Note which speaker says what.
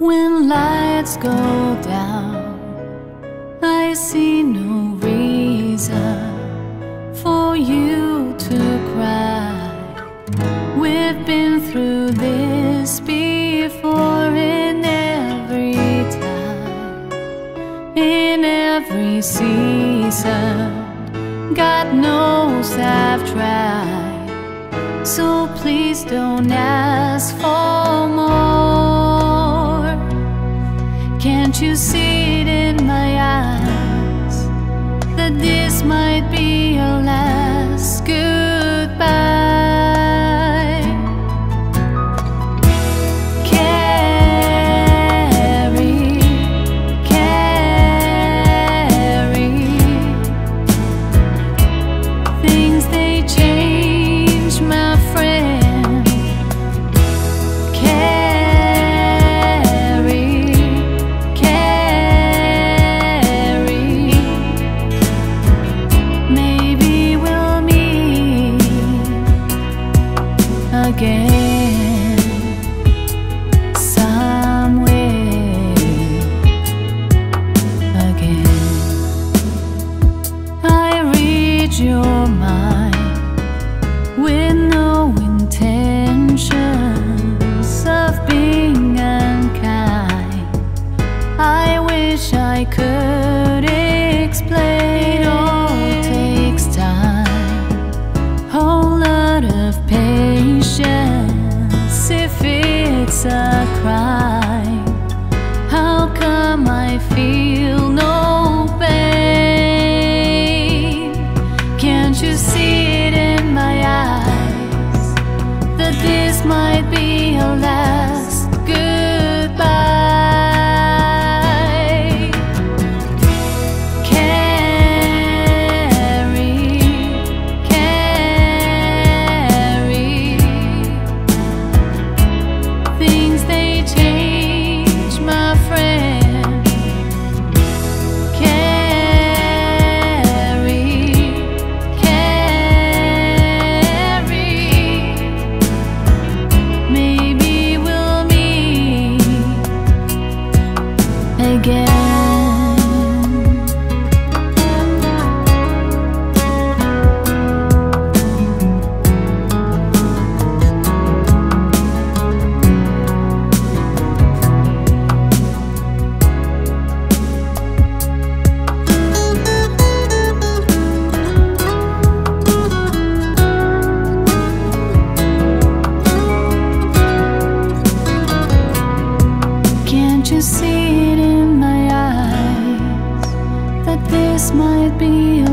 Speaker 1: lights go down, I see no reason for you to cry. We've been through this before in every time, in every season. God knows I've tried. So please don't ask for more. That this might be I could explain. It all takes time, whole lot of patience. If it's a crime, how come I feel no pain? Can't you see it in my eyes that this might be this might be